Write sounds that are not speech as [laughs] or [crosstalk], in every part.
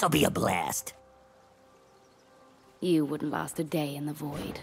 This'll be a blast. You wouldn't last a day in the void.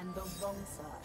And the wrong side.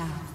Down.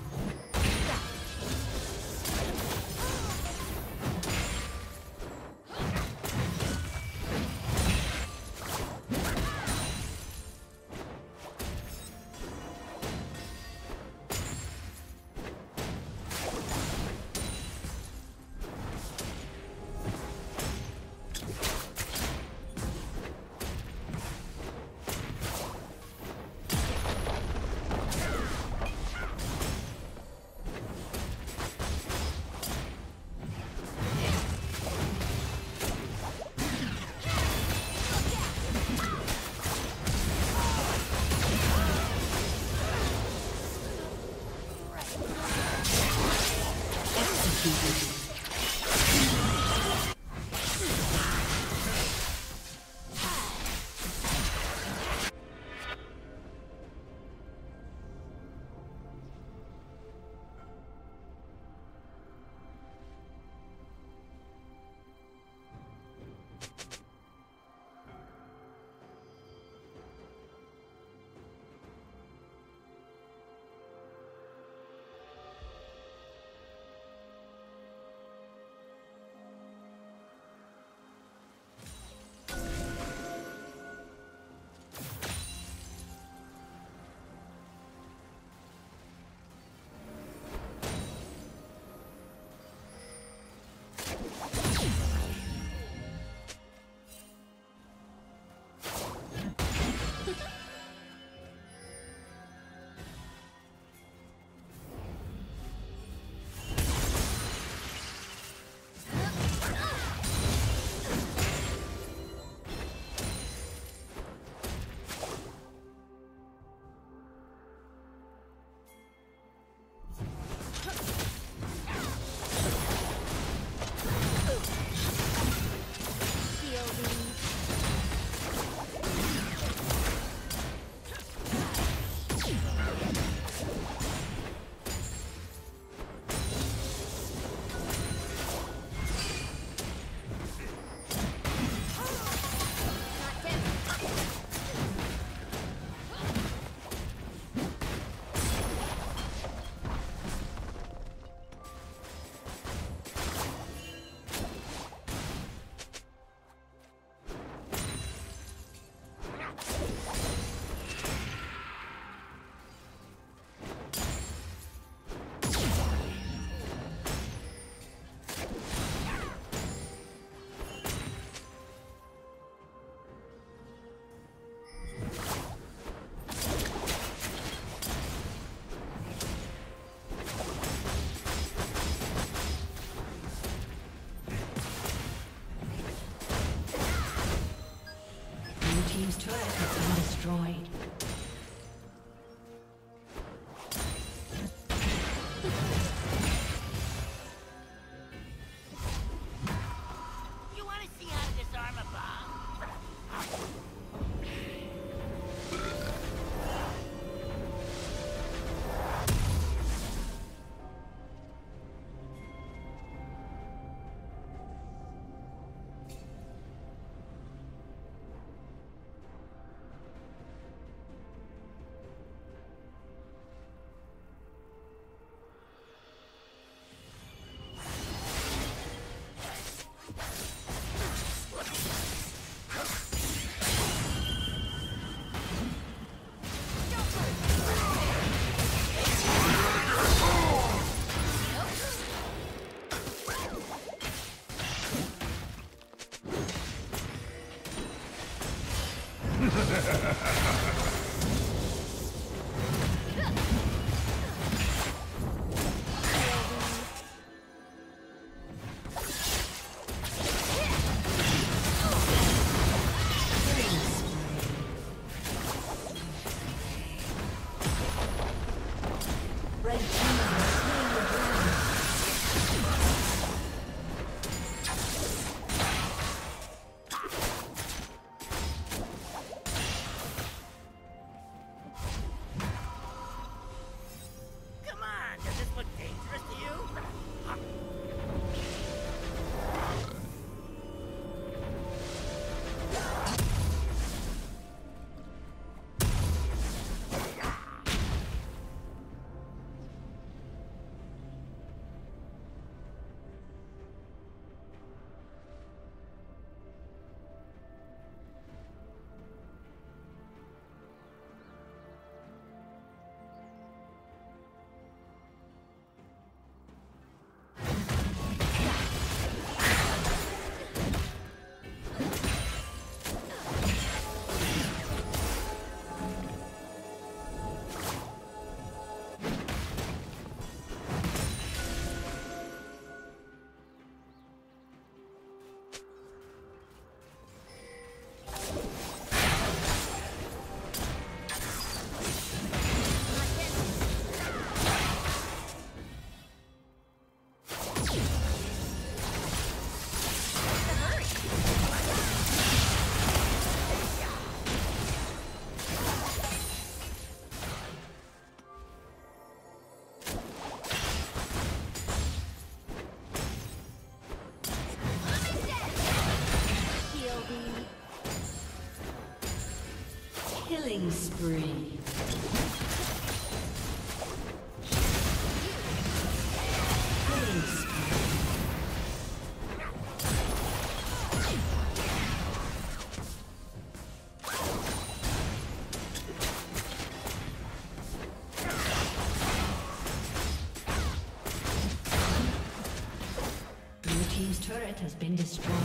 Spree. has been destroyed.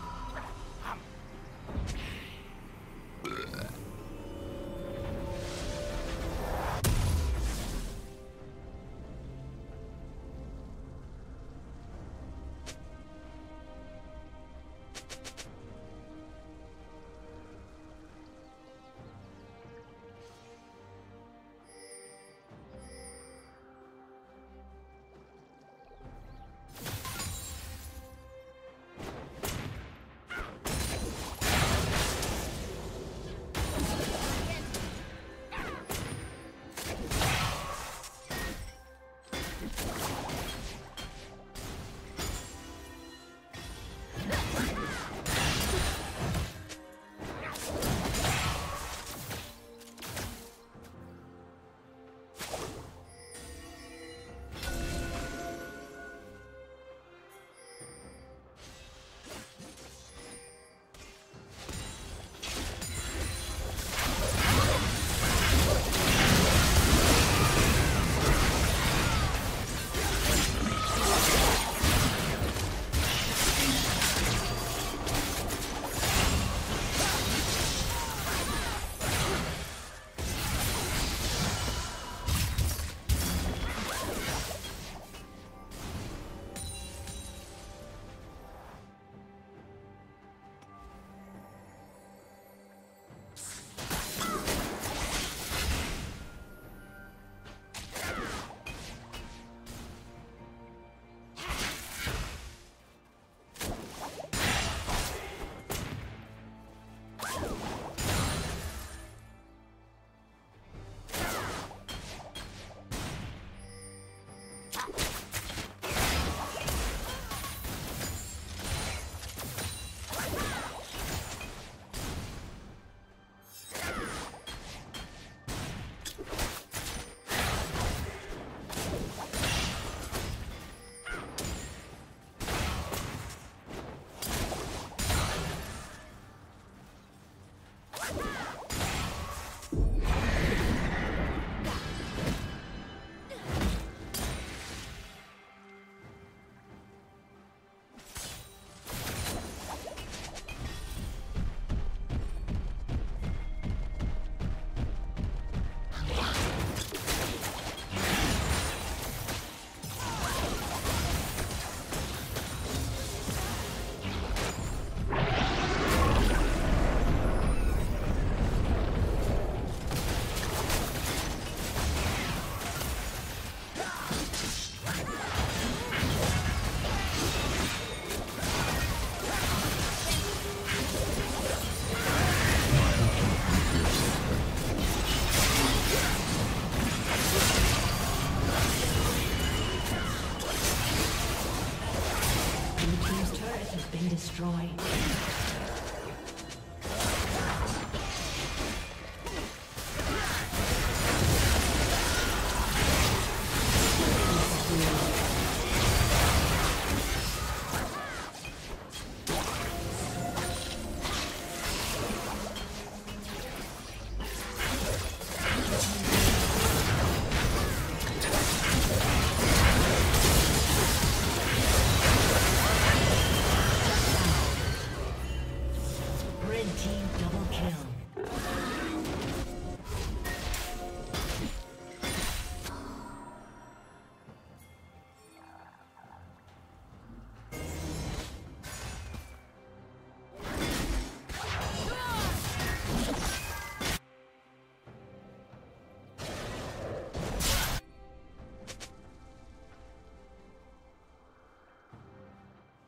destroyed.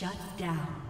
Shut down.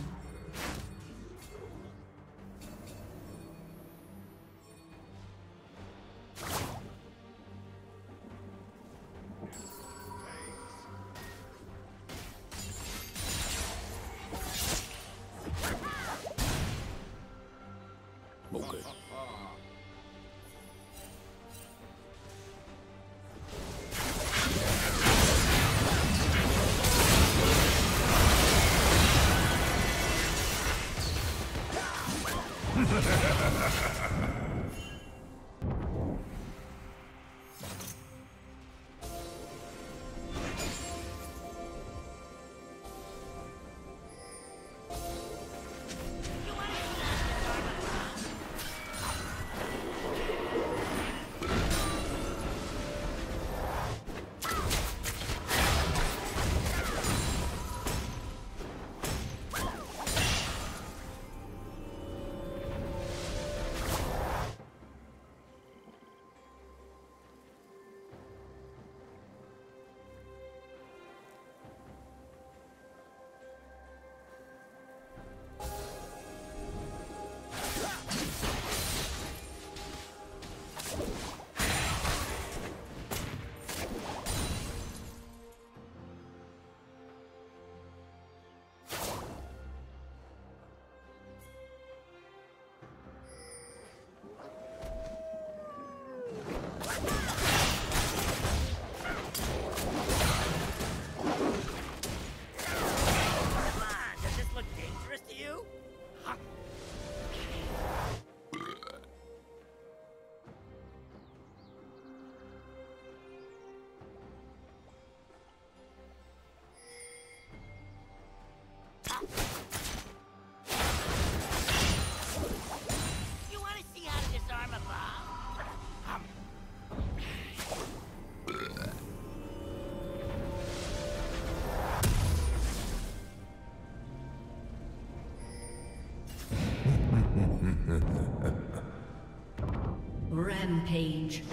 Rampage.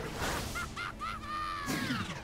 [laughs]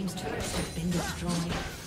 team's turrets have been destroyed.